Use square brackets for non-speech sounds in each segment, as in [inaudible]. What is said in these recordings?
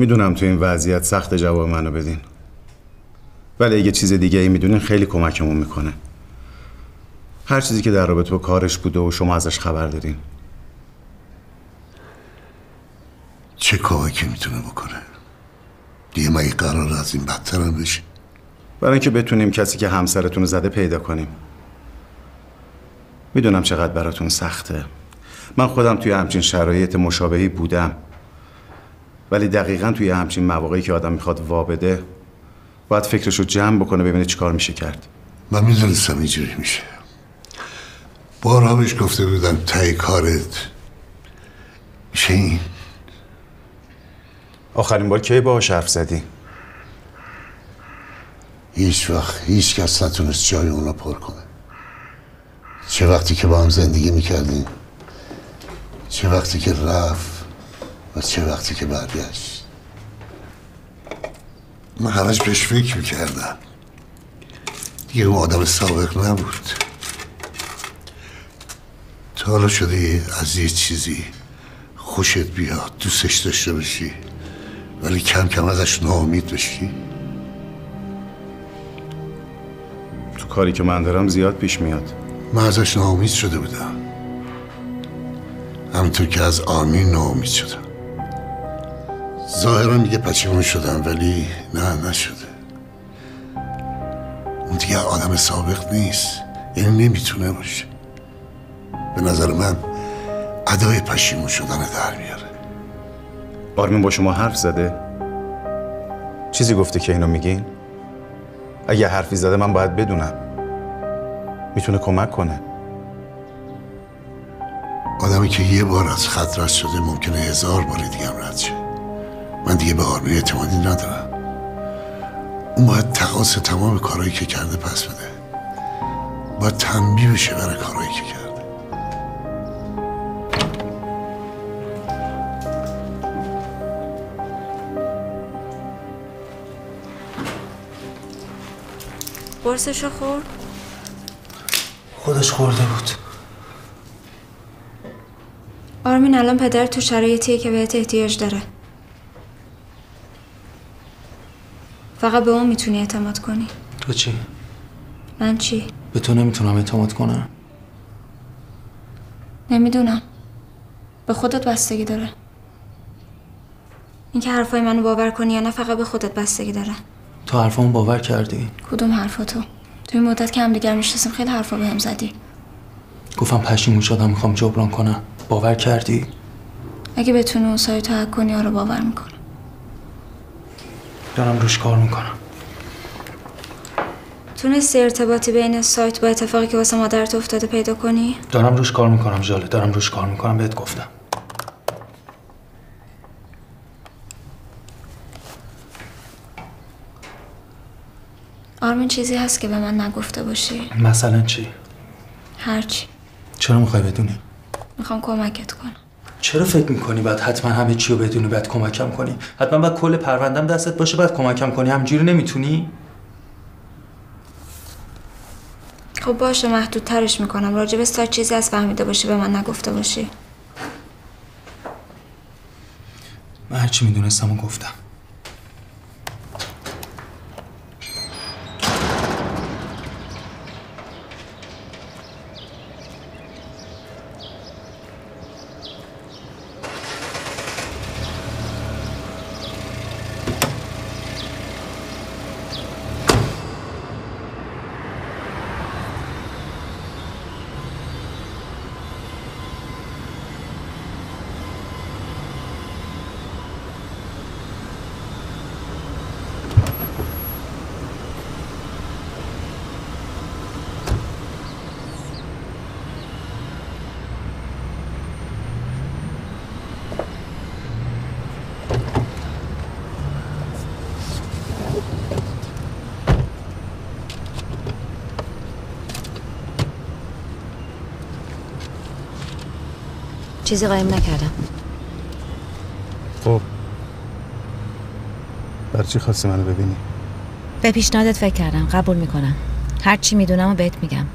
می‌دونم تو این وضعیت سخت جواب منو بدین. ولی اگه چیز دیگه ای می‌دونین خیلی کمکمون می‌کنه. هر چیزی که در رابطه با کارش بوده و شما ازش خبر دارین چه کمکی می‌تونه بکنه؟ دیگه مگه قرار از این بدتر هم بشه. برای اینکه بتونیم کسی که همسرتون زده پیدا کنیم. می‌دونم چقدر براتون سخته. من خودم توی همچین شرایط مشابهی بودم. ولی دقیقا توی همچین مواقعی که آدم می‌خواد وابده باید فکرش رو جمع بکنه ببینه چی کار میشه کرد. من می‌دونستم اینجوری میشه. بارها بهش گفته بودم تای کارت. میشه این؟ آخرین بار کی باهاش حرف زدی؟ هیچ وقت هیچ کس نتونست جای اونا پر کنه. چه وقتی که با هم زندگی می‌کردیم چه وقتی که رفت. و چه وقتی که برگشت؟ من همش بهش فکر می‌کردم. دیگه اون آدم سابق نبود. تا حالا شده از یه چیزی خوشت بیاد دوستش داشته باشی ولی کم کم ازش ناامید بشی؟ تو کاری که من دارم زیاد پیش میاد. من ازش ناامید شده بودم. همینطور که از آمین ناامید شدم. ظاهرا میگه پشیمون شدم ولی نه نشده. اون دیگه آدم سابق نیست. یعنی نمی‌تونه باشه. به نظر من ادای پشیمون شدن در میاره. آرمین با شما حرف زده؟ چیزی گفته که اینو میگین؟ اگه حرفی زده من باید بدونم. می‌تونه کمک کنه. آدمی که یه بار از خط رد شده ممکنه هزار بار دیگه هم رد شه. من دیگه به آرمین اعتمادی ندارم. اون باید تقاس تمام کارهایی که کرده پس بده. باید تنبیه بشه برای کارهایی که کرده. قرصشو خورد؟ خودش خورده بود. آرمین الان پدر تو شرایطیه که بهت احتیاج داره. فقط به اون می‌تونی اعتماد کنی. تو چی؟ من چی؟ به تو نمی‌تونم اعتماد کنم. نمی‌دونم. به خودت بستگی داره. اینکه حرفای منو باور کنی یا نه فقط به خودت بستگی داره. تو حرفامو باور کردی؟ کدوم حرفاتو تو؟ این مدت که همدیگر می‌شناسیم خیلی حرفا بهم زدی. گفتم پشیمون شدم می‌خوام جبران کنم. باور کردی؟ اگه بتونی اون سایتو حک کنی آره باور می‌کنم. دارم روش کار می‌کنم. تونستی ارتباطی بین سایت با اتفاقی که واسه مادرت افتاده پیدا کنی؟ دارم روش کار می‌کنم جاله دارم روش کار می‌کنم بهت گفتم. آرمین چیزی هست که به من نگفته باشی؟ مثلا چی؟ هرچی. چرا می‌خوای بدونی؟ می‌خوام کمکت کنم. چرا فکر می‌کنی بعد حتما همه چی رو بدونی بعد کمکم کنی؟ حتما بعد کل پروندم دستت باشه بعد کمکم کنی. همجوری نمی‌تونی؟ خب باشه محدود ترش می‌کنم. راجع به سایت چیزی از فهمیده باشی به من نگفته باشی. من هرچی می‌دونستم و گفتم. چیزی قایم نکردم. خب. برای چی خواستی منو ببینی؟ به پیشنهادت فکر کردم. قبول می‌کنم. هر چی می‌دونم و بهت میگم.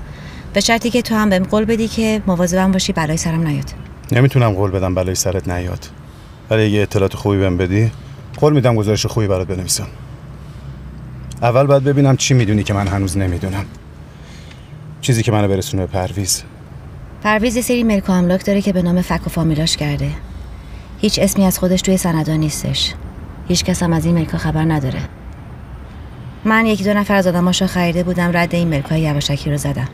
به شرطی که تو هم بهم قول بدی که مواظبم باشی بلای سرم نیاد. نمی‌تونم قول بدم بلای سرت نیاد. ولی اگه اطلاعات خوبی بهم بدی قول میدم گزارش خوبی برات بنویسم. اول باید ببینم چی می‌دونی که من هنوز نمی‌دونم. چیزی که منو برسونه به پرویز. پرویز یه سری ملک و املاک داره که به نام فک و فامیلاش کرده. هیچ اسمی از خودش توی سندا نیستش. هیچ کس هم از این ملکا خبر نداره. من یکی دو نفر از آدماشو خریده بودم رد این ملکای یواشکی رو زدم.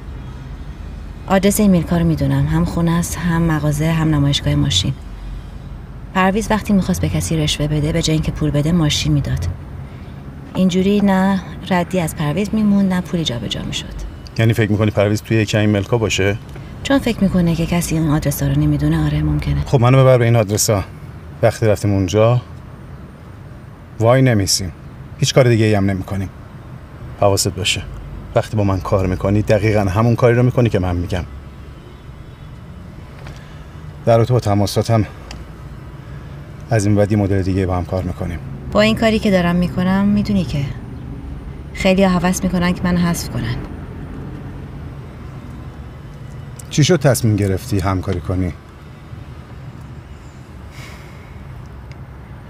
آدرس این ملکا رو می‌دونم. هم خونه است هم مغازه هم نمایشگاه ماشین. پرویز وقتی می‌خواست به کسی رشوه بده به جای اینکه پول بده ماشین می‌داد. اینجوری نه ردی از پرویز میموند نه پولی جابجا می‌شد. یعنی فکر می‌کنی پرویز توی یکی این ملکا باشه؟ چون فکر می‌کنه که کسی اون آدرس رو نمی‌دونه آره ممکنه. خب منو ببر به این آدرسا وقتی رفتیم اونجا وای نمیسیم. هیچ کار دیگه ای هم نمی‌کنیم. حواست باشه. وقتی با من کار می‌کنی دقیقا همون کاری رو می‌کنی که من میگم. در رابطه با تماساتم از این بعد یه مدل دیگه با هم کار می‌کنیم. با این کاری که دارم می‌کنم می‌دونی که خیلی حوض می‌کنن که من حذف کنن. چی شد تصمیم گرفتی همکاری کنی؟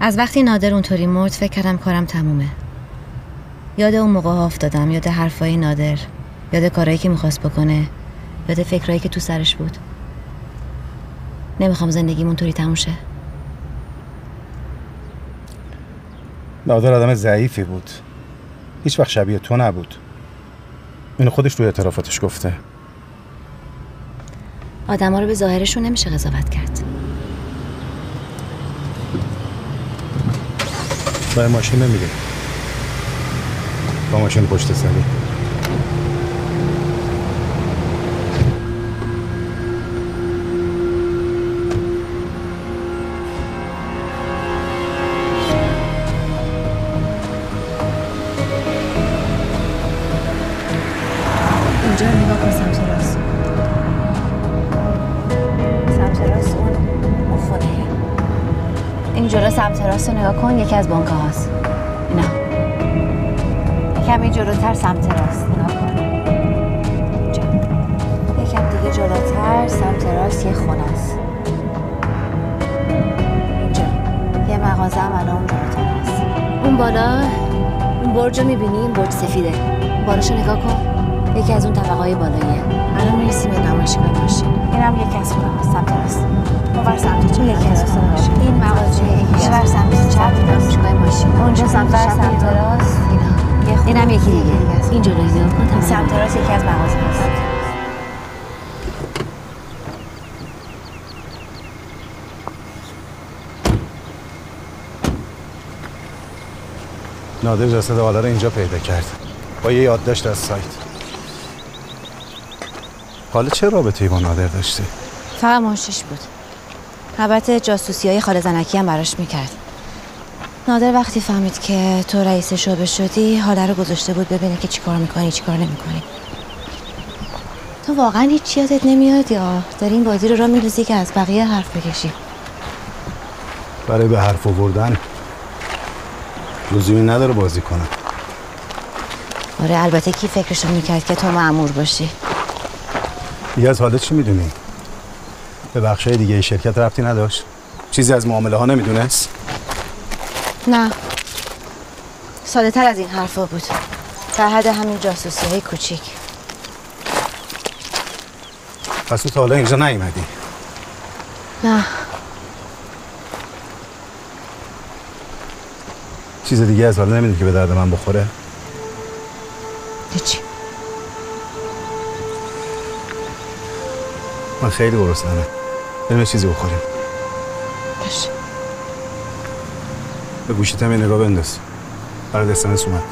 از وقتی نادر اونطوری مرد فکر کردم کارم تمومه. یاد اون موقع ها افتادم یاد حرفای نادر یاد کارهایی که می‌خواست بکنه یاد فکرایی که تو سرش بود. نمی‌خوام زندگیم اونطوری تموم شه نادر آدم ضعیفی بود. هیچ وقت شبیه تو نبود. اینو خودش توی اعترافاتش گفته. آدما رو به ظاهرشون نمیشه قضاوت کرد. با ماشین نمیره با ماشین پشت سری. اینجا سمت راست رو نگاه کن یکی از بانک هاست اینا. کمی جلوتر سمت راست. نگاه کن. اینجا یکم دیگه جلوتر سمت راست یه خونه است. اینجا. یه مغازه هم الان اون جلوتر هست اون بالا اون برج رو می‌بینی؟ این برج سفیده. بالاشو نگاه کن. یکی از اون طبقه های بالاییه. الان می‌رسیم به نمایشگاه ماشین. اینم یکی از خونه هست سمت راست. اونور سمت چپ. یکی از ماشین. این مغازه اینور سمت چپ. نمایشگاه ماشین. اونجا سمت سمت راست. اینم یکی دیگه. این جلوی کن سمت راست یکی از مغازه هست. نادر جسد حالا رو اینجا پیدا کرد. با یه یادداشت از سایت. حالا چه رابطه‌ای با نادر داشته فقط منشیش بود. البته جاسوسی های خاله زنکی هم براش می‌کرد. نادر وقتی فهمید که تو رئیس شعبه شدی حالا رو گذاشته بود ببینه که چیکار می‌کنی چیکار نمی‌کنی. تو واقعا هیچ یادت نمیاد یا داری این بازی رو را میریزی که از بقیه حرف بکشی؟ برای به حرف آوردن لزومی نداره بازی کنم. آره البته کی فکرشو می‌کرد که تو معمور باشی؟ دیگه از حالت چی می‌دونی؟ به بخشای دیگه شرکت رفتی نداشت؟ چیزی از معامله ها نمی‌دونست؟ نه. ساده تر از این حرفا بود. در حد همین جاسوسی های کوچیک. پس تو تا حالا اینجا نیومدی؟ نه. چیز دیگه از حالا نمی‌دونی که به درد من بخوره؟ هیچی. من خیلی گرسنمه بریم یه چیزی بخوریم. باشه. به گوشیتم یه نگاه بنداز. برات اسمس اومد.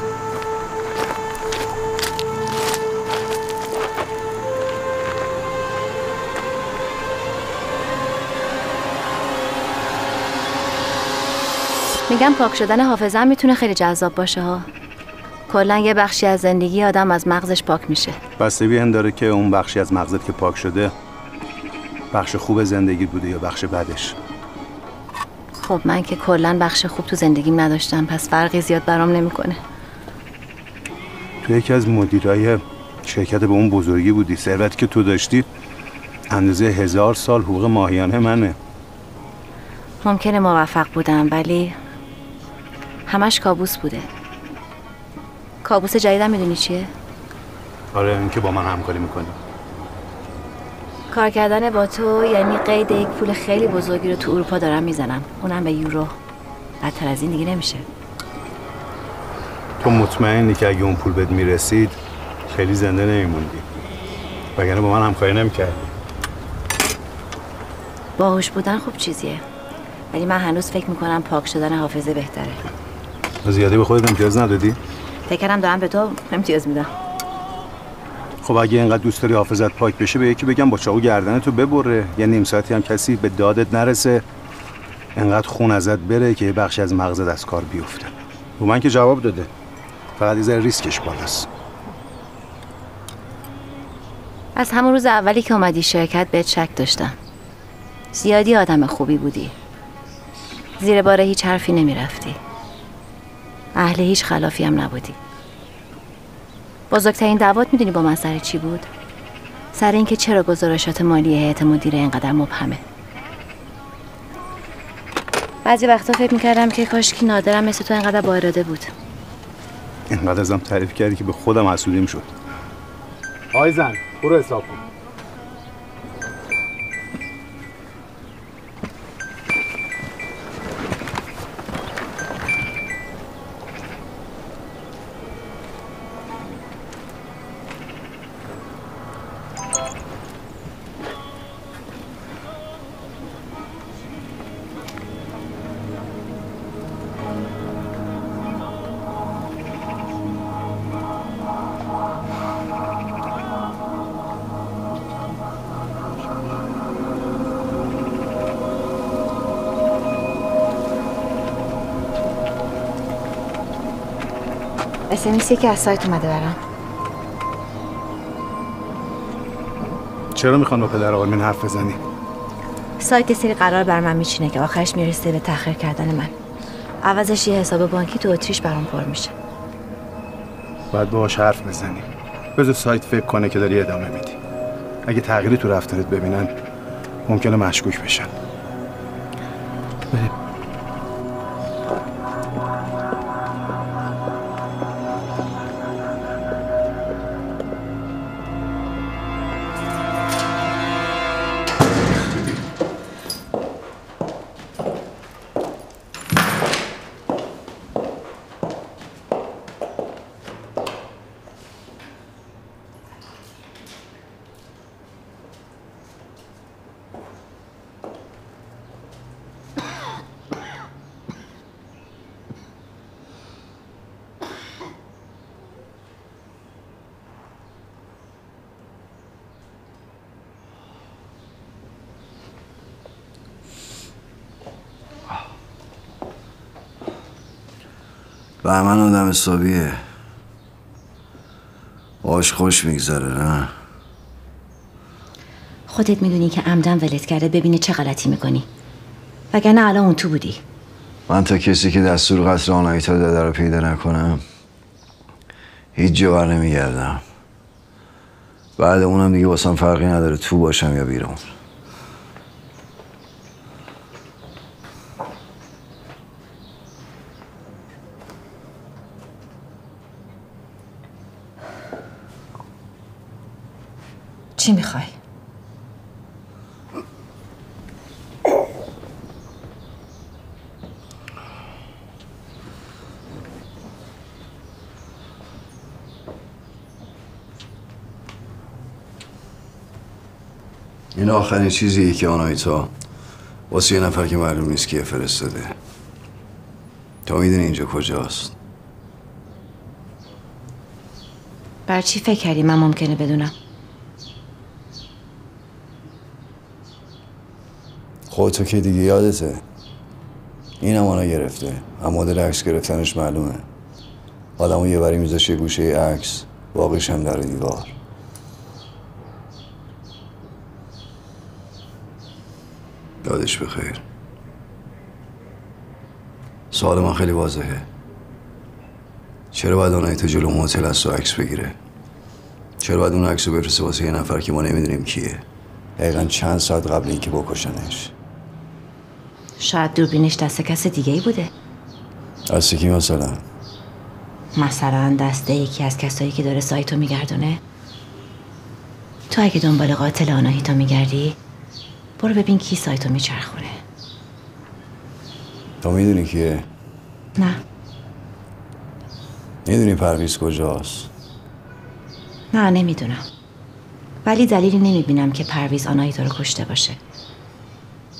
میگم پاک شدن حافظه می‌تونه خیلی جذاب باشه ها. کلا یه بخشی از زندگی آدم از مغزش پاک میشه. بستگی این داره که اون بخشی از مغزت که پاک شده بخش خوب زندگی بوده یا بخش بدش؟ خب من که کلا بخش خوب تو زندگیم نداشتم پس فرقی زیاد برام نمی‌کنه. تو یکی از مدیرای شرکت به اون بزرگی بودی. ثروتی که تو داشتی اندازه هزار سال حقوق ماهیانه منه. ممکنه موفق بودم ولی همش کابوس بوده. کابوس جدیدم می‌دونی چیه؟ آره اینکه با من همکاری می‌کنی. کار کردن با تو یعنی قید یک پول خیلی بزرگی رو تو اروپا دارم می‌زنم. اونم به یورو. بدتر از این دیگه نمیشه. تو مطمئنی که اگه اون پول بهت می‌رسید خیلی زنده نمیموندی. وگرنه با من همکاری نمی‌کردی. باهوش بودن خوب چیزیه. ولی من هنوز فکر می‌کنم پاک شدن حافظه بهتره. زیادی به خودت امتیاز ندادی؟ فکر کردم دارم به تو امتیاز میدم. خب اگه اینقدر دوست داری حافظت پاک بشه به یکی بگم با چاقو گردن تو ببره. یه نیم ساعتی هم کسی به دادت نرسه. انقدر خون ازت بره که یه بخشی از مغزت از کار بیفته. رو من که جواب داده. فقط یه ریسکش بالاست. از همون روز اولی که اومدی شرکت بهت شک داشتم. زیادی آدم خوبی بودی. زیر بار هیچ حرفی نمی‌رفتی. اهل هیچ خلافی هم نبودی. بزرگترین دعوات می‌دونی با من سر چی بود؟ سر اینکه چرا گزارشات مالی هیئت مدیره اینقدر مبهمه. بعضی وقتا فکر می‌کردم که کاش نادرم مثل تو اینقدر با اراده بود. اینقدر ازم تعریف کردی که به خودم حسودیم شد. آی زن برو حساب کن. اسمیسی که از سایت اومده برام. چرا می‌خوان با پدر آرمین حرف بزنی؟ سایت سری قرار بر من میچینه که آخرش می‌رسه به تأخیر کردن من. عوضش یه حساب بانکی تو اتریش برام پر میشه. باید باهاش حرف بزنی. بذار سایت فکر کنه که داری ادامه میدی. اگه تغییری تو رفتارت ببینن ممکنه مشکوک بشن. بریم بهمن آدم حسابیه. باش خوش میگذره نه؟ خودت می‌دونی که عمدن ولت کرده ببینه چه غلطی می‌کنی. وگرنه الان اون تو بودی. من تا کسی که دستور قتل آنایتا داده رو پیدا نکنم هیچ جا بر نمیگردم. بعد اونم دیگه واسم فرقی نداره تو باشم یا بیرون. چی می‌خوای؟ این آخرین چیزیه که آنایتا واسه یه نفر که معلوم نیست کیه فرستاده تا می‌دونی اینجا کجاست بر چی فکر کردی من ممکنه بدونم؟ خودتو که دیگه یادته. این هم گرفته. هم مدل عکس گرفتنش معلومه. آدمو یه بری میذاش یه گوشه عکس. باقیش هم در دیوار. یادش بخیر. سوال من خیلی واضحه. چرا باید آنایتا جلو موتل از تو عکس بگیره؟ چرا باید اون عکس رو بفرسته واسه یه نفر که ما نمی‌دونیم کیه؟ دقیقا چند ساعت قبل اینکه بکشنش. شاید دوربینش دست کس دیگه ای بوده. از کی مثلا؟ مثلا دسته یکی از کسایی که داره سایتو میگردونه. تو اگه دنبال قاتل آناهیتا میگردی برو ببین کی سایتو میچرخونه. تو می‌دونی کیه؟ نه. می‌دونی پرویز کجاست؟ نه نمی‌دونم. ولی دلیلی نمی‌بینم که پرویز آناهیتا رو کشته باشه.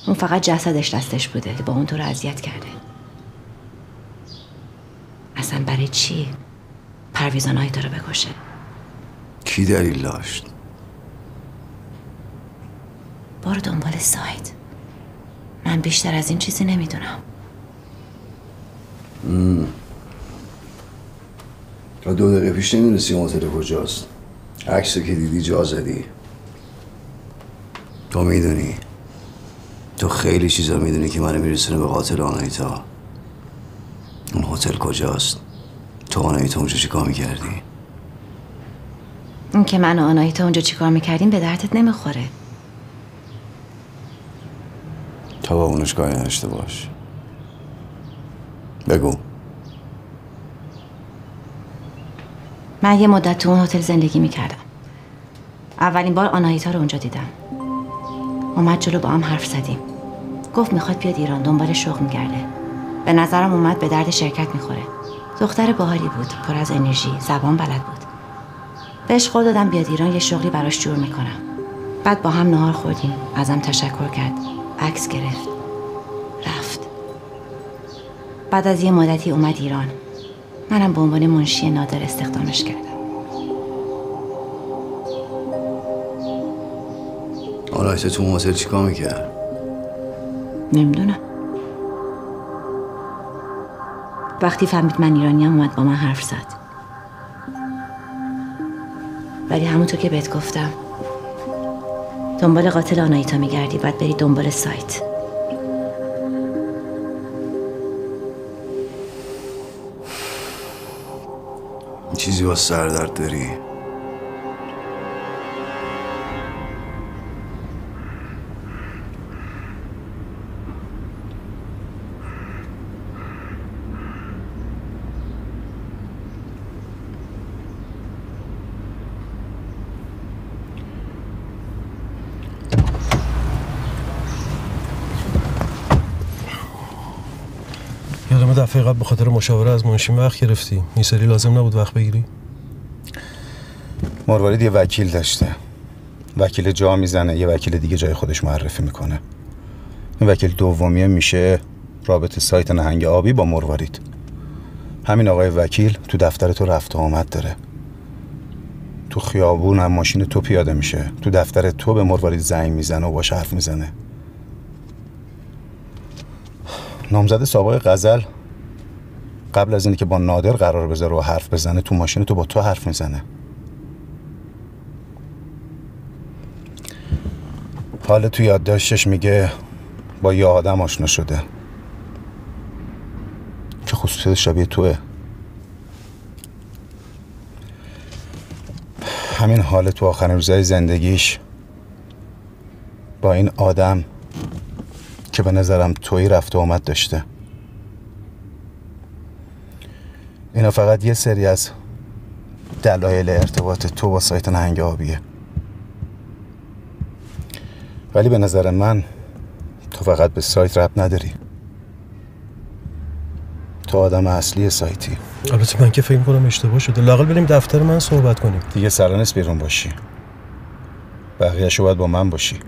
اون فقط جسدش دستش بوده با اون تو رو اذیت کرده. اصلا برای چی پرویز آناهیتا رو بکشه؟ کی دلیل داشت برو دنبال سایت من بیشتر از این چیزی نمی‌دونم. تا دو دقیقه پیش نمی‌دونستی هتل کجاست. عکس که دیدی جا زدی. تو می‌دونی. تو خیلی چیزا می‌دونی که منو میرسونه به قاتل آنایتا. اون هتل کجاست؟ تو آنایتا اونجا چیکار می‌کردی؟ اون که من و آناهیتا اونجا چیکار می‌کردیم به دردت نمی‌خوره. تا با اونش کاری نداشته باش. بگو. من یه مدت تو اون هتل زندگی می‌کردم. اولین بار آناهیتا رو اونجا دیدم. اومد جلو با هم حرف زدیم. گفت می‌خواد بیاد ایران دنبال شغل میگرده. به نظرم اومد به درد شرکت می‌خوره. دختر باحالی بود پر از انرژی زبان بلد بود. بهش قول دادم بیاد ایران یه شغلی براش جور می‌کنم. بعد با هم نهار خوردیم ازم تشکر کرد. عکس گرفت. رفت. بعد از یه مدتی اومد ایران. منم به عنوان منشی نادر استخدامش کردم. آنایتا تو اون چیکار می‌کرد؟ نمی‌دونم. وقتی فهمید من ایرانیم اومد با من حرف زد. ولی همونطور که بهت گفتم دنبال قاتل آنایتا میگردی باید بری دنبال سایت. چیزی با سردرد داری؟ یادم دفعه قبل به خاطر مشاوره از منشی وقت گرفتی. این سری لازم نبود وقت بگیری. مروارید یه وکیل داشته. وکیل جا می‌زنه یه وکیل دیگه جای خودش معرفی می‌کنه. این وکیل دومیه میشه رابط سایت نهنگ آبی با مروارید. همین آقای وکیل تو دفتر تو رفت و آمد داره. تو خیابون هم ماشین تو پیاده میشه. تو دفتر تو به مروارید زنگ می‌زنه و باش حرف می‌زنه. نامزد سابق غزل قبل از اینکه با نادر قرار بذاره و حرف بزنه تو ماشین تو با تو حرف می‌زنه. حال تو یادداشتش میگه با یه آدم آشنا شده. که خصوصیت شبیه توه. همین حال تو آخرین روزهای زندگیش با این آدم که به نظرم توی رفت و آمد داشته. اینا فقط یه سری از دلایل ارتباط تو با سایت نهنگ آبیه ولی به نظر من تو فقط به سایت رب نداری. تو آدم اصلی سایتی. البته من که فکر کنم اشتباه شده. لاقل بریم دفتر من صحبت کنیم. دیگه سرا نیست بیرون باشی. بقیه باید با من باشی.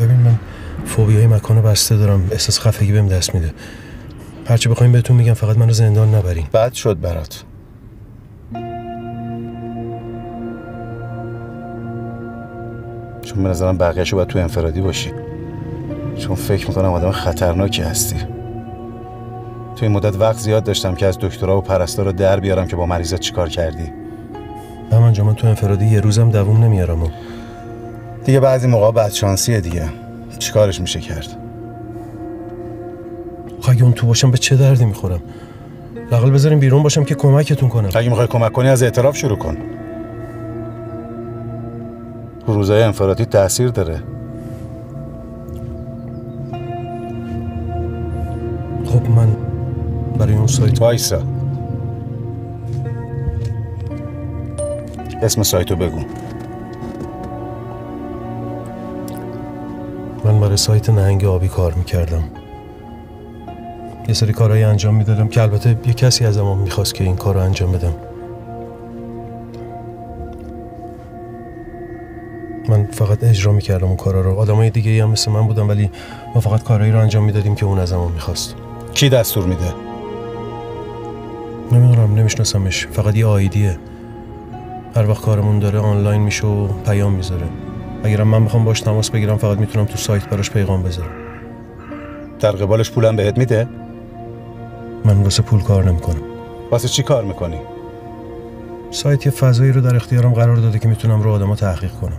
ببین من فوبیای مکان بسته دارم. احساس خفگی بهم دست میده. هرچی بخوایم بهتون میگم فقط منو زندان نبرین. بد شد برات. چون به نظرم بقیهشو باید تو انفرادی باشی. چون فکر می‌کنم آدم خطرناکی هستی. تو این مدت وقت زیاد داشتم که از دکترا و پرستار رو در بیارم که با مریضات چیکار کردی. من جا من تو انفرادی یه روزم دووم نمیارم و دیگه بعضی موقع بعد شانسیه دیگه. چیکارش میشه کرد؟ اگه اون تو باشم به چه دردی می‌خورم؟ لاقل بذاریم بیرون باشم که کمکتون کنم. اگه می‌خوای کمک کنی از اعتراف شروع کن. روزای انفرادی تاثیر داره. خب من برای اون سایت وایسا. اسم سایتو بگو. من برای سایت نهنگ آبی کار می‌کردم. یه سری کارهایی انجام می‌دادم که البته یه کسی از من می‌خواست که این کار رو انجام بدم. من فقط اجرا می‌کردم اون کارا رو. آدمای دیگه هم مثل من بودن ولی ما فقط کارهایی رو انجام می‌دادیم که اون از من می‌خواست. کی دستور میده؟ نمی‌دونم نمیشناسمش. فقط یه آیدیه. هر وقت کارمون داره آنلاین میشه و پیام می‌ذاره. اگرم من بخوام باش تماس بگیرم فقط می‌تونم تو سایت براش پیغام بذارم. در قبالش پولم بهت میده؟ من واسه پول کار نمی‌کنم. واسه چی کار می‌کنی؟ سایت یه فضایی رو در اختیارم قرار داده که می‌تونم رو آدما تحقیق کنم.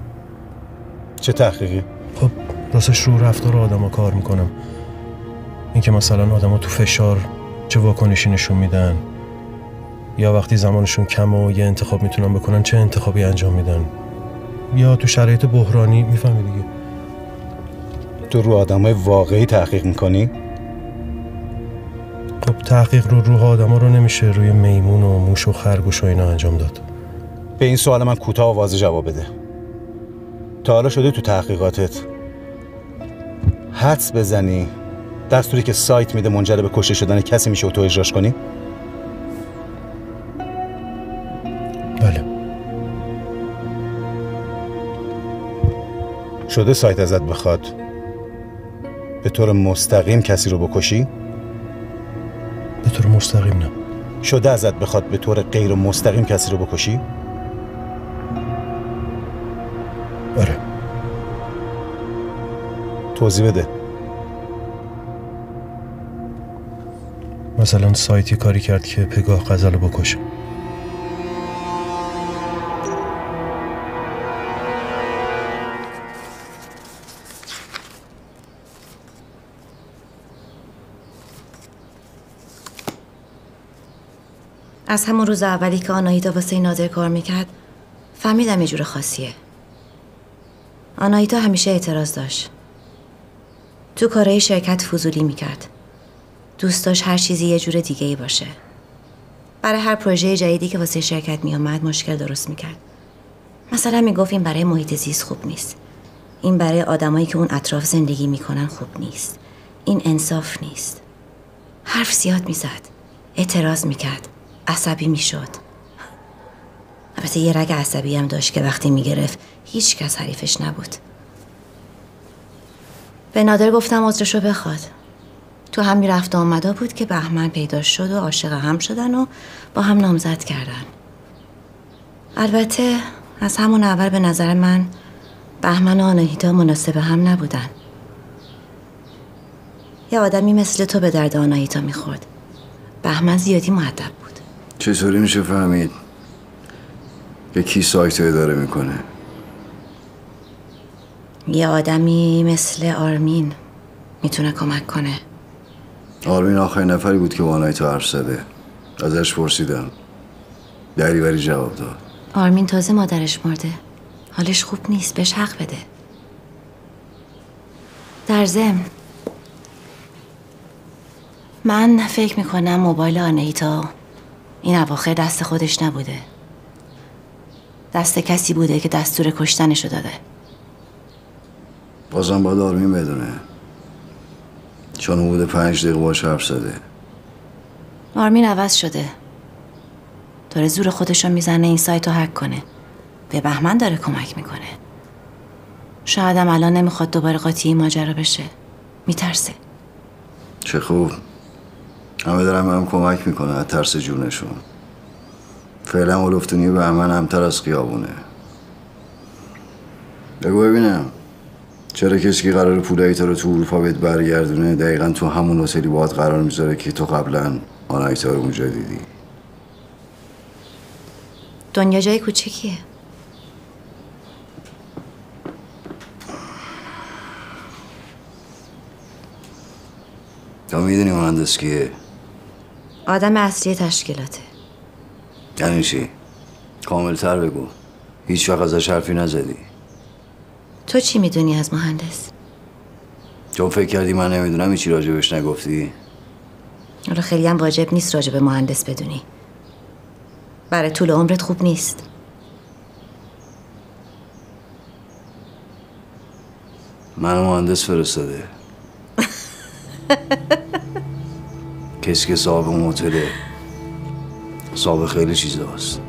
چه تحقیقی؟ خب راستش رو رفتار آدما کار می‌کنم. اینکه مثلا آدما تو فشار چه واکنشی نشون میدن یا وقتی زمانشون کم و یه انتخاب می‌تونن بکنن چه انتخابی انجام میدن. یا تو شرایط بحرانی می‌فهمی دیگه. تو رو آدمای واقعی تحقیق می‌کنی؟ خب تحقیق رو روح آدما رو نمیشه روی میمون و موش و خرگوش و اینا انجام داد. به این سوال من کوتاه و واضح جواب بده. تا حالا شده تو تحقیقاتت حدس بزنی دستوری که سایت میده منجر به کشته شدن کسی میشه و تو اجراش کنی؟ بله. شده سایت ازت بخواد به طور مستقیم کسی رو بکشی؟ طور مستقیم نه شده ازت بخواد به طور غیر مستقیم کسی رو بکشی؟ آره. توضیح بده. مثلا سایتی کاری کرد که پگاه غزل رو بکشه. از همون روز اولی که آناهیتا واسه نادر کار می‌کرد فهمیدم یه جور خاصیه. آناهیتا همیشه اعتراض داشت. تو کارهای شرکت فضولی می‌کرد. دوست داشت هر چیزی یه جور دیگه ای باشه. برای هر پروژه جدیدی که واسه شرکت میامد مشکل درست می‌کرد. مثلا می‌گفت این برای محیط زیست خوب نیست. این برای آدمایی که اون اطراف زندگی می‌کنن خوب نیست. این انصاف نیست. حرف زیاد می‌زد. اعتراض می‌کرد. عصبی می‌شد. البته یه رگ عصبی هم داشت که وقتی می‌گرفت هیچ کس حریفش نبود. به نادر گفتم عذرشو بخواد. تو همین رفت آمدا بود که بهمن پیدا شد و عاشق هم شدن و با هم نامزد کردن. البته از همون اول به نظر من بهمن و آناهیتا مناسب هم نبودن. یه آدمی مثل تو به درد آناهیتا می‌خورد. بهمن زیادی معدب بود. چطوری میشه فهمید؟ که کی سایت رو اداره می‌کنه. یه آدمی مثل آرمین می‌تونه کمک کنه. آرمین آخرین نفری بود که با آنایتا حرف زده. ازش پرسیدم. دریوری جواب داد. آرمین تازه مادرش مرده. حالش خوب نیست. بهش حق بده. در ضمن من فکر می‌کنم موبایل آنیتا این اواخر دست خودش نبوده. دست کسی بوده که دستور کشتنشو داده. بازم باید آرمین بدونه. چون بوده پنج دقیقه باش حرف زده. آرمین عوض شده. داره زور خودشو می‌زنه این سایت رو هک کنه. به بهمن داره کمک می‌کنه. شاید هم الان نمی‌خواد دوباره قاطی این ماجرا بشه. میترسه. چه خوب. همه دارم هم کمک می‌کنه از ترس جونشون. فعلا اولفتونی به من همتر از خیابونه. بگو ببینم چرا کسی که قرار پولای تو رو تو اروپا بهت برگردونه دقیقا تو همون هتلی باید قرار می‌ذاره که تو قبلا آنایتا رو اونجا دیدی؟ دنیا جای کوچکیه تا می‌دونی مهندس کیه؟ آدم اصلی تشکیلاته. یعنی چی؟ کاملتر بگو. هیچ وقت ازش حرفی نزدی. تو چی می‌دونی از مهندس؟ چون فکر کردی من نمی‌دونم هیچی راجبش نگفتی؟ حالا خیلی هم واجب نیست راجع به مهندس بدونی. برای طول عمرت خوب نیست. من مهندس فرستاده. [laughs] کسی که صاحب اون هتله صاحب خیلی چیزاست.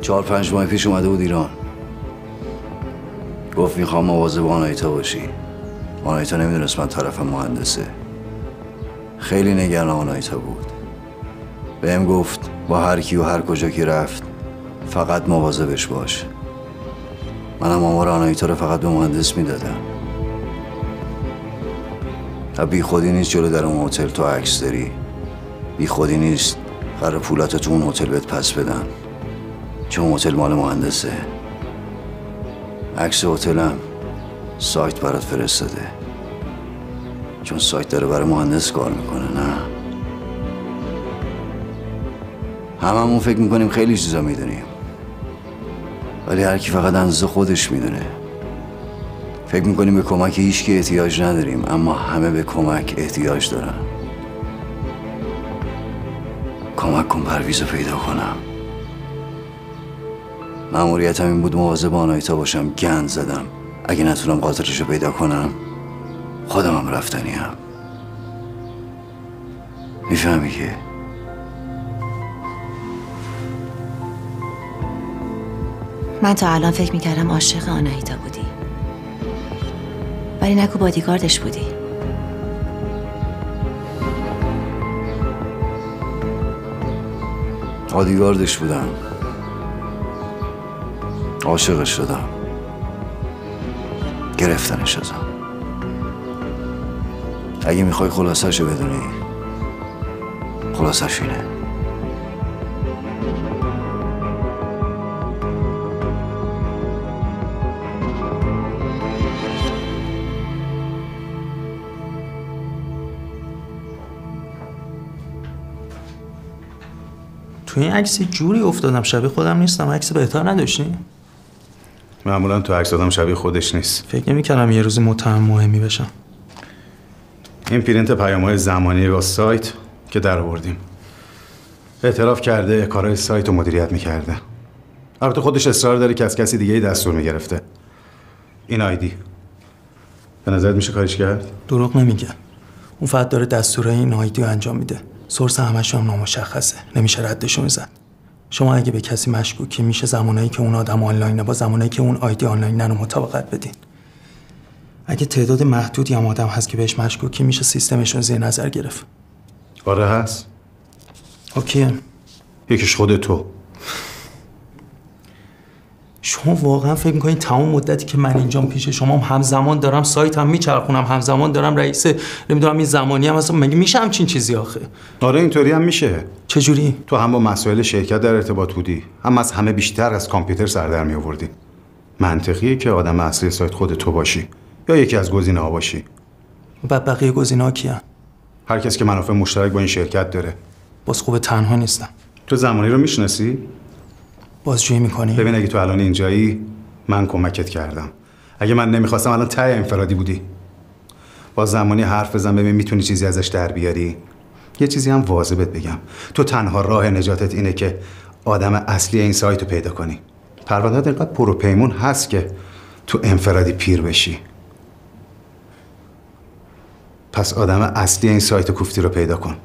چهار پنج ماه پیش اومده بود ایران. گفت می‌خوام مواظب آنایتا باشی. آنایتا نمی‌دونست من طرف مهندسه. خیلی نگران آنایتا بود. بهم گفت با هر کی و هر کجا که رفت فقط مواظبش باش. منم آمار آنایتا رو فقط به مهندس می‌دادم. بی خودی نیست جلو در اون هتل تو عکس داری. بی خودی نیست. قرار پولات تو اون هتل بهت پس بدم. چون هتل مال مهندسه. عکس هتلم سایت برات فرستاده. چون سایت داره برای مهندس کار می‌کنه نه؟ هممون فکر می‌کنیم خیلی چیزا می‌دونیم. ولی هر کی فقط اندازه خودش می‌دونه. فکر می‌کنیم به کمک هیچ کی احتیاج نداریم اما همه به کمک احتیاج دارن. کمک کن پرویز رو پیدا کنم. مأموریتم این بود مواظب آنایتا باشم گند زدم. اگه نتونم قاتلش رو پیدا کنم خودم هم رفتنی هم. می‌فهمی که؟ من تا الان فکر می‌کردم عاشق آنایتا بودی. ولی نکو بادیگاردش بودی. آدیگاردش بودم. عاشقش شدم. گرفتنش ازم اگه می‌خوای خلاصش بدونی خلاصش اینه. تو این عکس جوری افتادم شبیه خودم نیستم. عکس بهتر نداشتی؟ معمولا تو عکس آدم شبیه خودش نیست. فکر نمی‌کردم یه روزی متهم مهمی بشم. این پرینت پیام های زمانی با سایت که در آوردیم. اعتراف کرده کارهای سایت رو مدیریت می‌کرده. البته خودش اصرار داره که از کسی دیگه دستور می‌گرفته. این آیدی به نظرت میشه کارش کرد؟ دروغ نمیگه. اون فقط داره دستورای این آیدی رو انجام میده. سورس همش هم نامشخصه. نمیشه ردشون زد شما اگه به کسی مشکوکی میشه زمانایی که اون آدم آنلاینه با زمانایی که اون آیدی آنلاین رو مطابقت بدین. اگه تعداد محدودی هم آدم هست که بهش مشکوکی میشه سیستمشون زیر نظر گرفت. آره هست. اوکی یکیش خود تو. شما واقعا فکر می‌کنید تمام مدتی که من اینجام پیش شما هم همزمان دارم سایت هم میچرخونم همزمان دارم رئیس نمی‌دونم این زمانی هم اصلا مگه میشه همچین چیزی آخه؟ آره اینطوری هم میشه. چجوری؟ تو هم با مسائل شرکت در ارتباط بودی هم از همه بیشتر از کامپیوتر سر در می آوردی منطقیه که آدم اصلی سایت خود تو باشی یا یکی از گزینه ها باشی. بعد بقیه گزینه ها کیان؟ هر کس که منافع مشترک با این شرکت داره. باز خوب تنها نیستم. تو زمانی رو می‌شناسی؟ بازجویی می‌کنی؟ ببین اگه تو الان اینجایی من کمکت کردم. اگه من نمی‌خواستم الان ته انفرادی بودی. با زمانی حرف بزن ببین می‌تونی چیزی ازش در بیاری. یه چیزی هم واضحت بگم. تو تنها راه نجاتت اینه که آدم اصلی این سایت رو پیدا کنی. پروندهت اینقدر پر و پیمون هست که تو انفرادی پیر بشی. پس آدم اصلی این سایت کوفتی رو پیدا کن.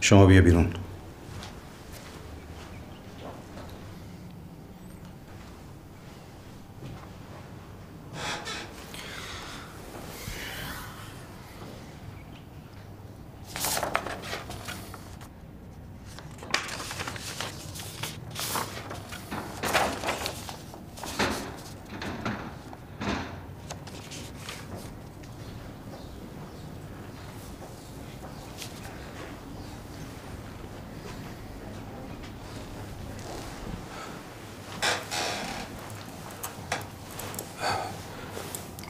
شما بیا بیرون.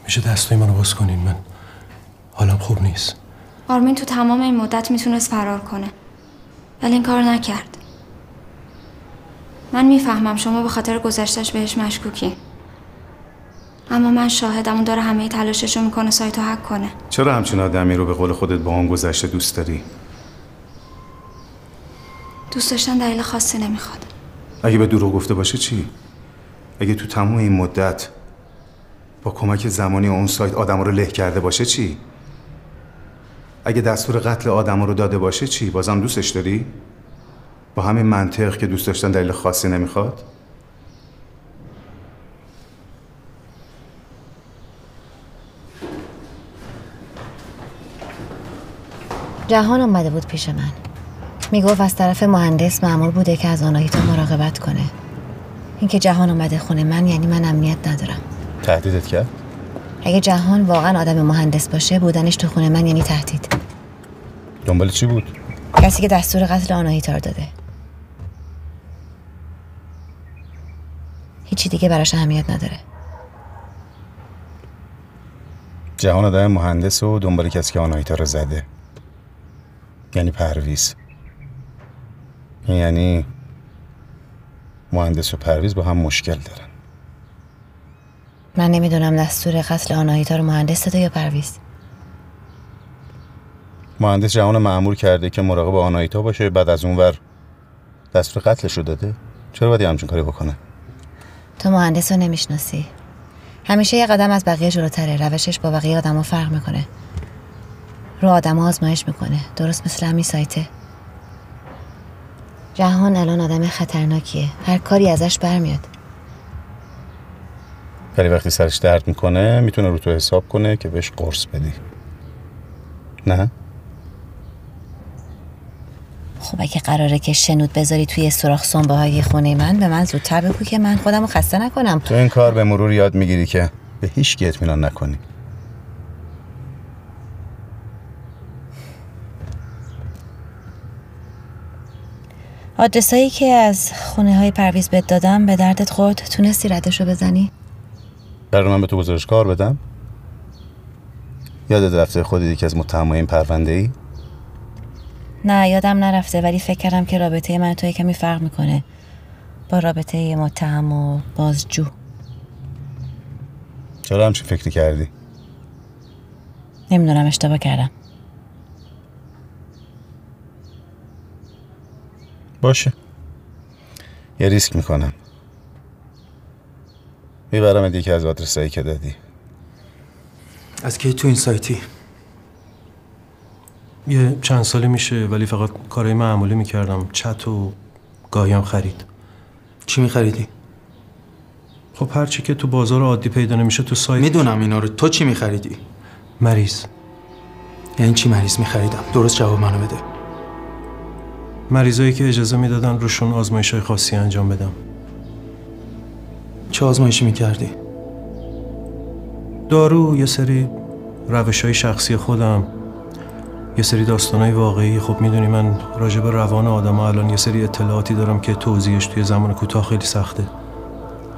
میشه دستای منو باز کنین من. حالم خوب نیست. آرمین تو تمام این مدت می‌تونست فرار کنه. ولی این کار نکرد. من می‌فهمم شما به خاطر گذشتش بهش مشکوکی. اما من شاهدم اون داره همه تلاشش رو می‌کنه سایتو هک کنه. چرا همچین آدمی رو به قول خودت با اون گذشته دوست داری؟ دوست داشتن دلیل خاصی نمی‌خواد. اگه به دروغ گفته باشه چی؟ اگه تو تمام این مدت با کمک زمانی اون سایت آدم رو له کرده باشه چی؟ اگه دستور قتل آدم رو داده باشه چی؟ بازم دوستش داری؟ با همین منطق که دوست داشتن دلیل خاصی نمی‌خواد؟ جهان اومده بود پیش من. می‌گفت از طرف مهندس معمول بوده که از آناهیتا مراقبت کنه. اینکه جهان اومده خونه من یعنی من امنیت ندارم. تهدیدت کرد؟ اگه جهان واقعا آدم مهندس باشه بودنش تو خونه من یعنی تهدید. دنبال چی بود؟ کسی که دستور قتل آناهیتا رو داده. هیچی دیگه براش اهمیت نداره. جهان آدم مهندس و دنبال کسی که آناهیتا رو زده. یعنی پرویز. یعنی مهندس و پرویز با هم مشکل دارن. من نمی‌دونم دستور قتل آناهیتا رو مهندس داده یا پرویز. مهندس جهان معمول کرده که مراقب آناهیتا باشه بعد از اونور دستور قتلش رو داده. چرا باید همچین کاری بکنه؟ تو مهندس رو نمی‌شناسی. همیشه یه قدم از بقیه جلوتره. روشش با بقیه آدما فرق می‌کنه. رو آدم آزمایش می‌کنه. درست مثل همین سایته. جهان الان آدم خطرناکیه. هر کاری ازش برمیاد. ولی وقتی سرش درد می‌کنه می‌تونه رو تو حساب کنه که بهش قرص بدی. نه؟ خب اگه قراره که شنود بذاری توی سوراخ سنبه های خونه من به من زودتر بگو که من خودم رو خسته نکنم. تو این کار به مرور یاد می‌گیری که به هیچ کی اطمینان نکنی. آدرسایی که از خونه های پرویز بهت دادم به دردت خورد تونستی ردشو بزنی؟ قرار من به تو گزارش کار بدم. یادت رفته خودت یکی از متهمای این پرونده ای نه یادم نرفته ولی فکر کردم که رابطه من تو کمی فرق می‌کنه. با رابطه متهم و بازجو. چرا همچین فکری کردی؟ نمی‌دونم اشتباه کردم. باشه. یه ریسک می‌کنم. می‌برم یکی از آدرسایی که دادی. از کی تو این سایتی؟ یه چند سالی میشه ولی فقط کارهای معمولی می‌کردم. چت و گاهی هم خرید. چی میخریدی؟ خب هرچی که تو بازار عادی پیدا نمیشه تو سایت. می‌دونم اینا رو. تو چی میخریدی؟ مریض. یعنی چی مریض میخریدم؟ درست جواب منو بده. مریضایی که اجازه می‌دادن روشون آزمایش های خاصی انجام بدم. چه آزمایشی می‌کردی؟ دارو یه سری روش های شخصی خودم یه سری داستان های واقعی خب می‌دونی من راجع به روان آدم الان یه سری اطلاعاتی دارم که توضیحش توی زمان کوتاه خیلی سخته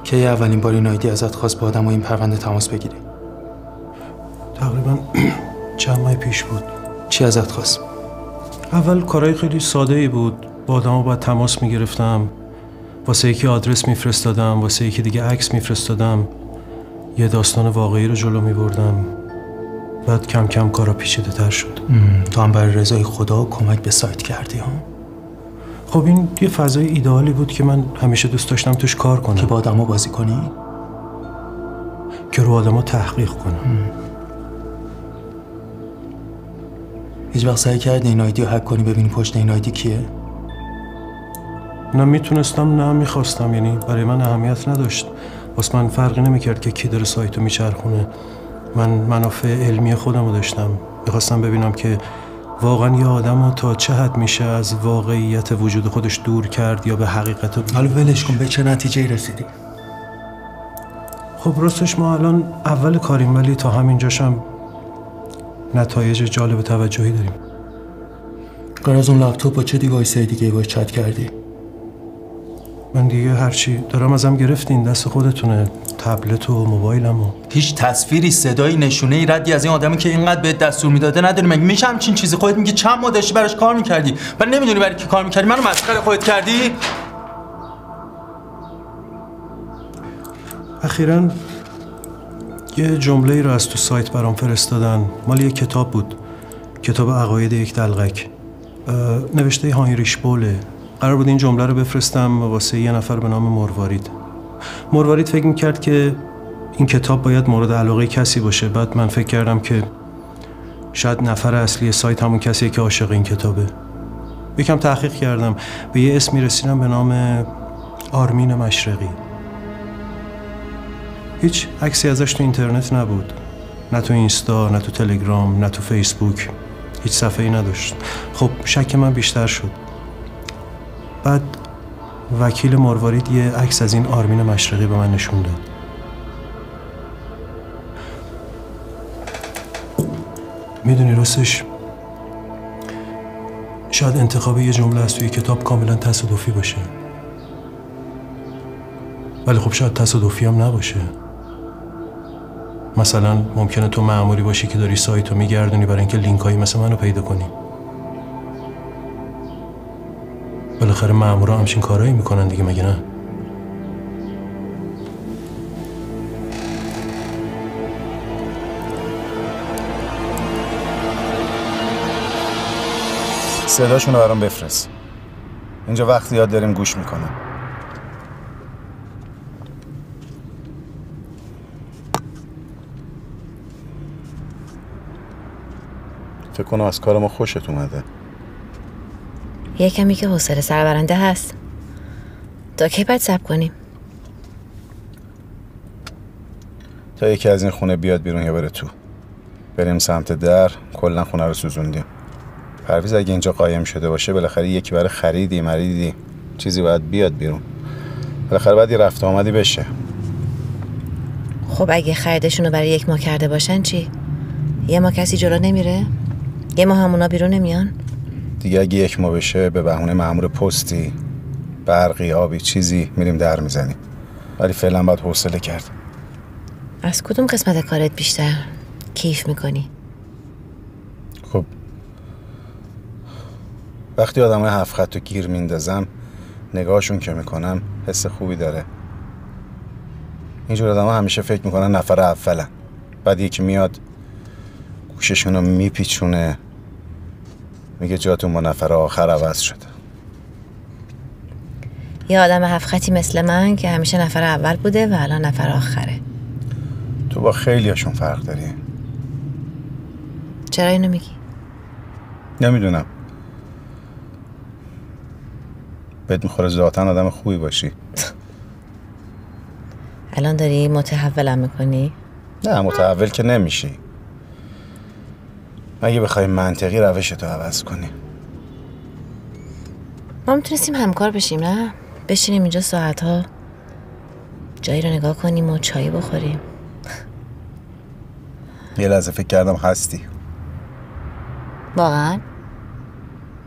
کی اولین بار این آیدی ازت خواست با آدم این پرونده تماس بگیری؟ تقریبا [clears throat] چند ماه پیش بود چی ازت خواست؟ اول کارهای خیلی ساده ای بود با آدم باید تماس می‌گرفتم واسه یکی آدرس میفرستادم واسه یکی دیگه عکس میفرستادم یه داستان واقعی رو جلو میبردم بعد کم کم کارا پیچیده تر شد تو هم برای رضای خدا کمک به سایت کردی ها؟ خب این یه فضای ایدئالی بود که من همیشه دوست داشتم توش کار کنم که با آدما بازی کنی؟ که رو آدما تحقیق کنم هیچ وقت سعی کردی این آیدی رو هک کنی ببینی پشت این آیدی کیه؟ نه می‌تونستم نه می‌خواستم. یعنی برای من اهمیت نداشت. واسه من فرقی نمی‌کرد که کی داره سایتو میچرخونه. من منافع علمی خودم رو داشتم. می‌خواستم ببینم که واقعا یه آدم تا چه حد میشه از واقعیت وجود خودش دور کرد یا به حقیقت حالا ولش کن به چه نتیجه رسیدی؟ خب راستش ما الان اول کاریم ولی تا همینجاشم نتایج جالب توجهی داریم. قرار از اون لپتاپ با چه دیوایس دیگه باش چت کردی؟ من دیگه هرچی دارم ازم گرفتین دست خودتونه تبلت و موبایلم و هیچ تصویری صدایی نشونه ای ردی از این آدمی که اینقدر به دستور می‌داده نداری مگه میشه همچین چیزی؟ خودت میگه چند ماه داشتی براش کار می‌کردی. و نمی‌دونی برای کی کار می‌کردی. منو مسخره خودت کردی؟ اخیرا یه جمله ای رو از تو سایت برام فرستادن. مال یه کتاب بود. کتاب عقاید یک دلغک. نوشته هانریش بوله. قرار بود این جمله رو بفرستم واسه یه نفر به نام مروارید. مروارید فکر می‌کرد که این کتاب باید مورد علاقه کسی باشه. بعد من فکر کردم که شاید نفر اصلی سایت همون کسیه که عاشق این کتابه. یکم تحقیق کردم. به یه اسمی رسیدم به نام آرمین مشرقی. هیچ عکسی ازش تو اینترنت نبود. نه تو اینستا نه تو تلگرام نه تو فیسبوک. هیچ صفحه ای نداشت. خب شک من بیشتر شد. بعد وکیل مروارید یه عکس از این آرمین مشرقی به من نشون داد. می‌دونی راستش شاید انتخاب یه جمله از توی کتاب کاملا تصادفی باشه. ولی خب شاید تصادفی هم نباشه. مثلا ممکنه تو معمولی باشی که داری سایت رو میگردونی برای اینکه لینک هایی مثل منو پیدا کنی. بالاخره مامورا همچین کارهایی می‌کنن دیگه مگه نه؟ صداشون رو برام بفرست. اینجا وقتی یاد داریم گوش می‌کنم. فکر کنم از کار ما خوشت اومده. یه کمی که حوصله سربرنده هست. تا کی باید سب کنیم؟ تا یکی از این خونه بیاد بیرون یا بره تو. بریم سمت در کلا خونه رو سوزوندیم. پرویز اگه اینجا قایم شده باشه بالاخره یکی برای خریدی مریدی. چیزی باید بیاد بیرون. بالاخره باید یه رفت آمدی بشه. خب اگه خریدشون رو برای یک ماه کرده باشن چی؟ یه ماه کسی جلو نمیره؟ یه ماه همونا بیرون نمیان؟ دیگه اگه یک ماه بشه به بهونه مأمور پستی برقی آبی چیزی میریم در می‌زنیم. ولی فعلا باید حوصله کرد. از کدوم قسمت کارت بیشتر کیف می‌کنی؟ خب. وقتی آدم های هفت خط و گیر میندازم نگاهشون که می‌کنم حس خوبی داره. اینجور آدم ها همیشه فکر می‌کنن نفر اولن. بعد یکی میاد گوششون رو میپیچونه. میگه جاتون با نفر آخر عوض شده. یه آدم هفت خطی مثل من که همیشه نفر اول بوده و الان نفر آخره. تو با خیلیاشون فرق داری؟ چرا اینو میگی؟ نمی‌دونم. بهت می‌خوره ذاتا آدم خوبی باشی. الان داری متحولم می‌کنی؟ نه متحول که نمیشی. مگه بخوای منطقی روشتو عوض کنی ما می‌تونستیم همکار بشیم نه؟ بشینیم اینجا ساعتها جایی رو نگاه کنیم و چایی بخوریم یه لحظه فکر کردم هستی واقعا؟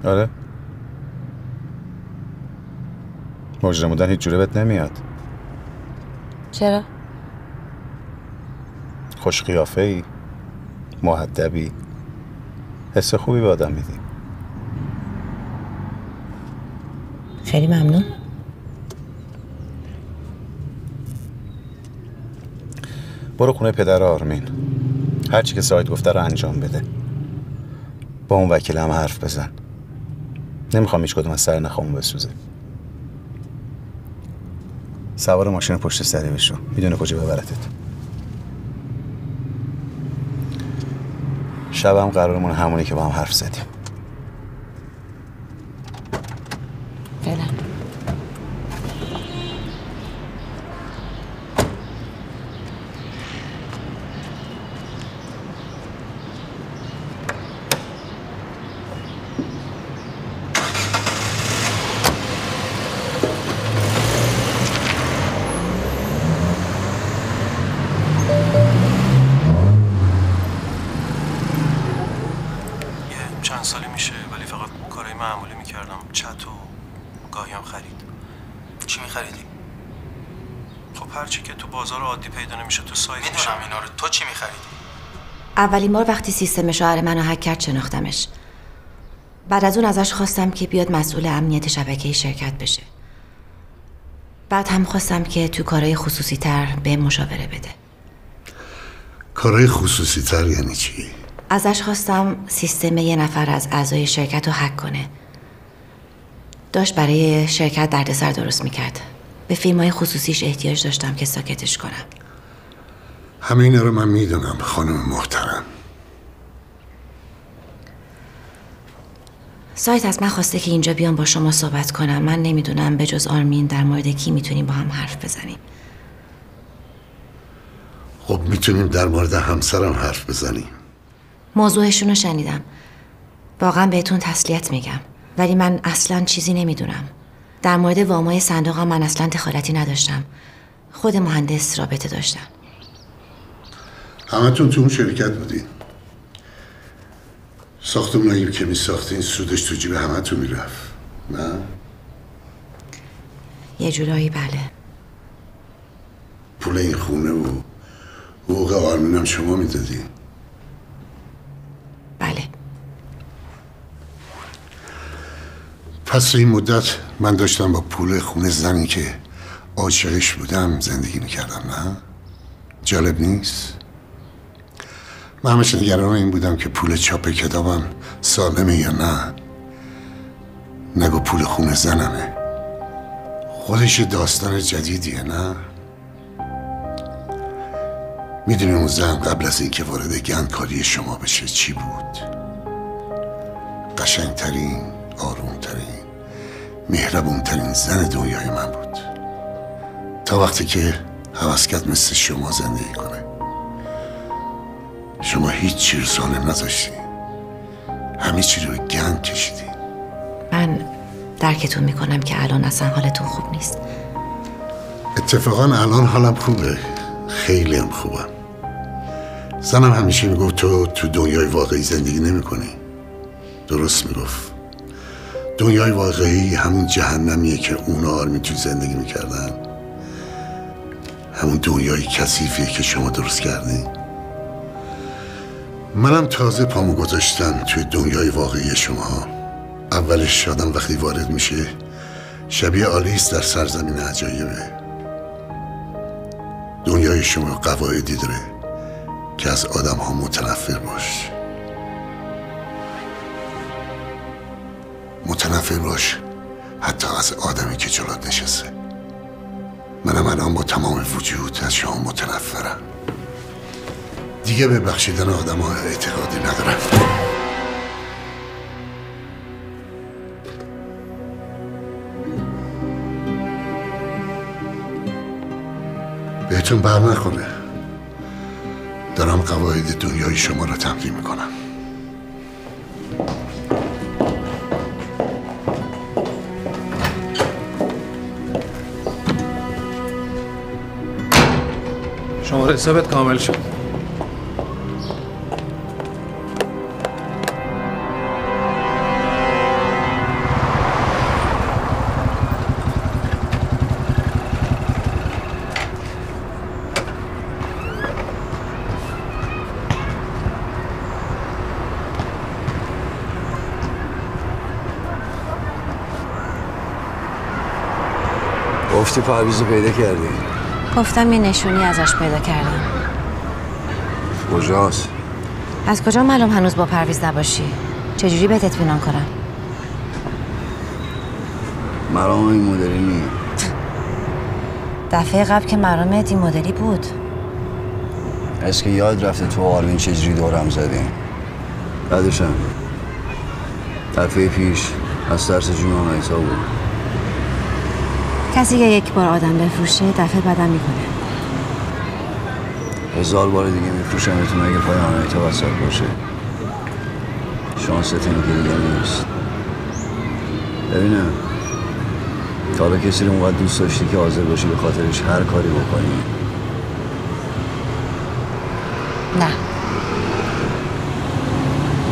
آره مجرم بودن هیچ جوره بهت نمیاد چرا؟ خوش قیافه ای محدبی حس خوبی به آدم میدی. خیلی ممنون. برو خونه پدر آرمین. هرچی که سایت گفته رو انجام بده. با اون وکیل هم حرف بزن. نمی‌خوام هیچ کدوم از سر نخامون بسوزه. سوار ماشین پشت سری بشو. می‌دونه کجا ببرتت. شبم قرارمون همونی که با هم حرف زدیم فعلا یه چند سالی میشه ولی فقط کارهای معمولی می‌کردم چت و گاهی هم خرید چی میخریدی؟ خب هرچی که تو بازار عادی پیدا نمیشه تو سایت میشه می‌دونم اینا رو. تو چی میخریدی؟ اولین بار وقتی سیستم شوهر منو هک کرد شناختمش. بعد از اون ازش خواستم که بیاد مسئول امنیت شبکه شرکت بشه. بعد هم خواستم که تو کارهای خصوصی تر به مشاوره بده. کارهای خصوصی تر یعنی چی؟ ازش خواستم سیستم یه نفر از اعضای شرکت رو حک کنه. داشت برای شرکت دردسر درست می‌کرد. به فیلم های خصوصیش احتیاج داشتم که ساکتش کنم. همه اینا رو من می‌دونم خانم محترم. سایت از من خواسته که اینجا بیام با شما صحبت کنم. من نمی‌دونم به جز آرمین در مورد کی می‌تونیم با هم حرف بزنیم. خب می‌تونیم در مورد همسرم حرف بزنیم. موضوعشون رو شنیدم. واقعا بهتون تسلیت میگم. ولی من اصلا چیزی نمی‌دونم. در مورد وامای صندوق هم من اصلا دخالتی نداشتم. خود مهندس رابطه داشتن همتون تو اون شرکت بودین. ساختمونایی که می ساختین سودش تو جیب همتون می‌رفت. نه؟ یه جورایی بله. پول این خونه و حقوق آرمینم شما می‌دادین. بله. پس این مدت من داشتم با پول خونه زنی که عاشقش بودم زندگی می‌کردم نه؟ جالب نیست؟ من همیشه نگران این بودم که پول چاپ کتابم سالمه یا نه نگو پول خونه زنمه خودش داستان جدیدیه نه؟ می‌دونی اون زن قبل از اینکه وارد گندکاری شما بشه چی بود؟ قشنگترین آرومترین مهربونترین زن دنیای من بود. تا وقتی که حوث مثل شما زندگی کنه. شما هیچ چی رو سالم نذاشتی. همه چی رو گند کشیدی. من درکتون می‌کنم که الان اصلا حالتون خوب نیست. اتفاقا الان حالم خوبه. خیلی هم خوبم. زنم همیشه می‌گفت تو تو دنیای واقعی زندگی نمی‌کنی. درست می‌گفت. دنیای واقعی همون جهنمیه که اون آرمی تو زندگی می‌کردن. همون دنیای کثیفیه که شما درست کردی. منم تازه پامو گذاشتم توی دنیای واقعی شما. اولش شادم وقتی وارد میشه شبیه آلیس در سرزمین عجایبه. دنیای شما قواعدی داره که از آدم ها متنفر باش. متنفر باش. حتی از آدمی که جلات نشسته. منم الان با تمام وجود از شما متنفرم. دیگه به بخشیدن آدم ها اعتقادی ندارم. بهتون بر نخوره دارم قواعد دنیای شما رو تمرین می‌کنم. شماره حسابت کامل شد. گفتی رو پیدا کردی. گفتم یه نشونی ازش پیدا کردم کجاست؟ از کجا معلوم هنوز با پرویز نباشی؟ چجوری بهت اطمینان کنم؟ مرام این مدلی نی دفعه قبل که مرامت این مدلی بود از که یاد رفته تو آرمین چجوری دورم زدیم بعدشم دفعه پیش از ترس جون آنایتا بود کسی که یک بار آدم بفروشه دفعه بدم می‌کنه. هزار بار دیگه میفروشم میتون اگه پای آنایتا وسط باشه. شانست این که دیگه نیست. ببینم. تا حالا کسی رو اونقدر دوست داشتی که حاضر باشی به خاطرش هر کاری بکنی؟ نه.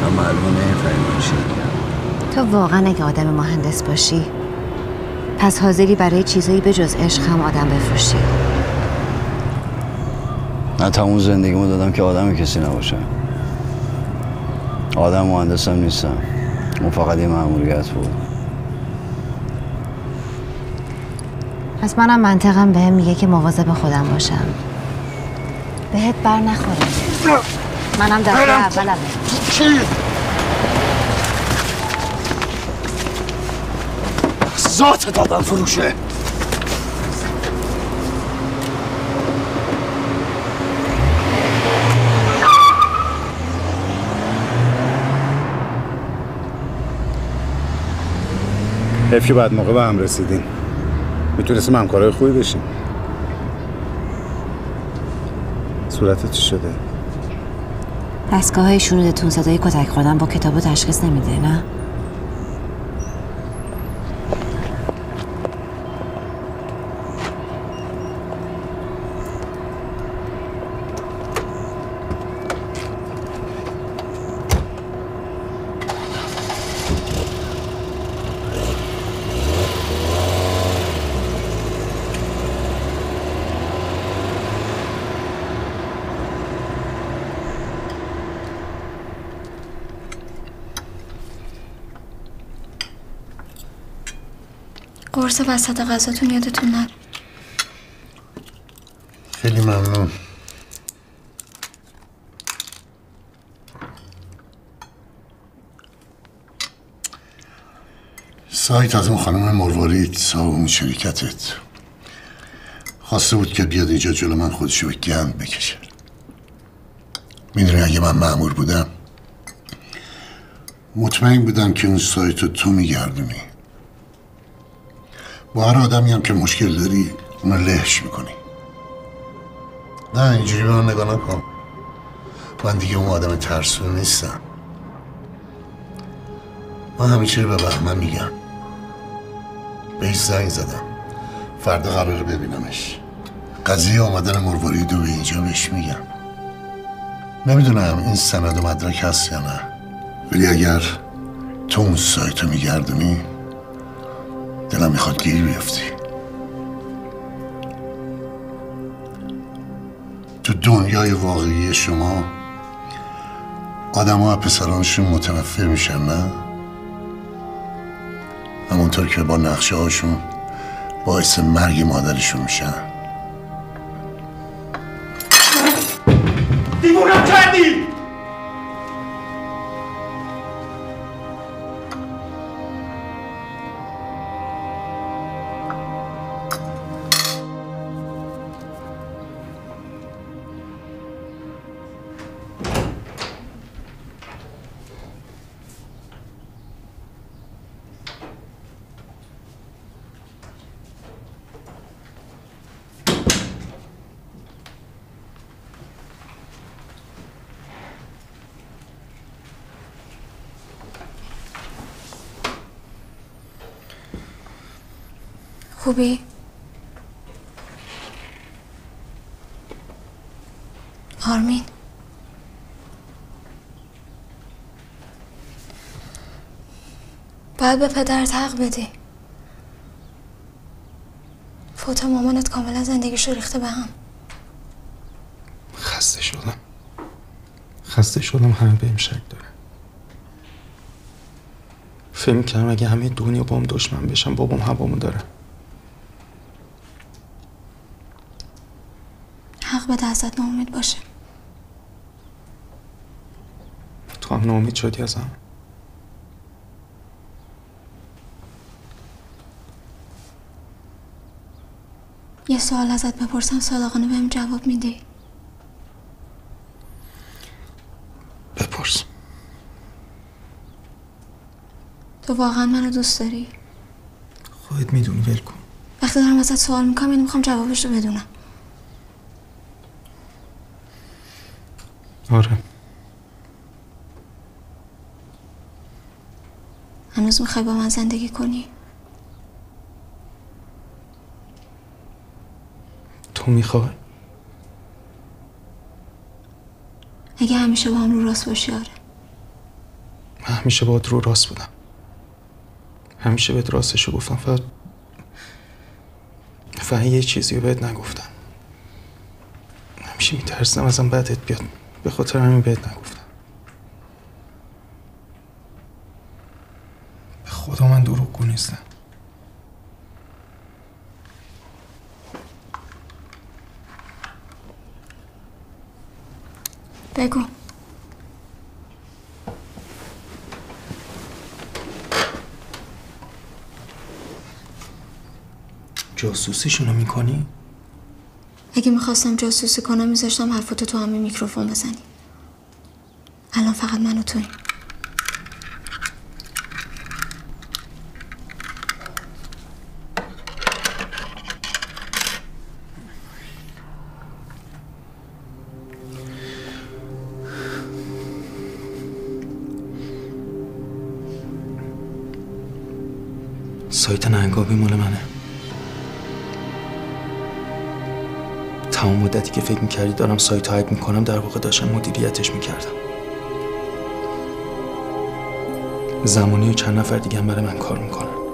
من معلومه نمی‌فهمی چی تو واقعا اگه آدم مهندس باشی پس حاضری برای چیزایی به جز عشق هم آدم بفروشی. من تموم زندگیمو دادم که آدم کسی نباشم آدم مهندسم نیستم. اون فقط یه معمولیت بود. پس منم منطقم بهم میگه که مواظب خودم باشم. بهت بر نخوره. منم دفعه اولمه. چی؟ ذات دادم فروشه حیف که بعد موقع به هم رسیدیم می‌تونستیم همکارای خوبی بشیم صورتت چی شده؟ دستگاه های شنودتون صدای کتک خوردن با کتاب تشخیص نمیده نه؟ قرص وسط غذاتون یادتون نره. خیلی ممنون. سایت از اون خانم مروارید صاحب شرکتت. خواسته بود که بیاد اینجا جلو من خودشو به گند بکشه. می‌دونی اگه من معمور بودم مطمئن بودم که اون سایت رو تو میگردونی. با هر آدمی هم که مشکل داری اونو لهش می‌کنی. نه اینجوری به من نگاه نکن. من دیگه اون آدم ترسو نیستم. من همیشه به بهمن میگم. بهش زنگ زدم. فردا قراره ببینمش. قضیه آمدن مروارید رو به اینجا بهش میگم. نمی‌دونم این سند و مدرک هست یا نه. ولی اگر تو اون سایت رو میگردونی دلم می‌خواد گیری بیفتی تو دنیای واقعی شما آدم ها پسرانشون متنفر میشن نه؟ همونطور که با نقشه هاشون باعث مرگ مادرشون میشن خوبی؟ آرمین. باید به پدرت حق بدی. فوت مامانت کاملا زندگیشو ریخته به هم. خسته شدم. خسته شدم همه بهم شک داره فکر کردم اگه همه دنیا با هم دشمن بشن بابام هوامو داره حق بده ازت ناامید باشه. تو هم ناامید شدی ازم؟ یه سوال ازت بپرسم صادقانه بهم جواب میدی. بپرس. تو واقعا منو دوست داری؟ خودت می‌دونی ول کن. وقتی دارم ازت سوال می‌کنم یعنی می‌خوام جوابش رو بدونم. آره. هنوز می‌خوای با من زندگی کنی؟ تو می‌خوای؟ اگه همیشه با هم رو راست باشی آره. من همیشه باید رو راست بودم. همیشه بهت راستشو گفتم فقط فقط یه چیزی رو بهت نگفتم. همیشه میترسم ازم بدت بیاد. به خاطر همین بهت نگفتم. به خدا من دروغگو نیستم. بگو. جاسوسیشونو می‌کنی؟ اگه می‌خواستم جاسوسی کنم میذاشتم حرفاتو تو همین میکروفون بزنی. الان فقط من و توییم سایت ننگابی مال منه. تمام مدتی که فکر می‌کردی دارم سایت ها هک می‌کنم در واقع داشتم مدیریتش می‌کردم. زمانی و چند نفر دیگه هم برای من کار می‌کنن.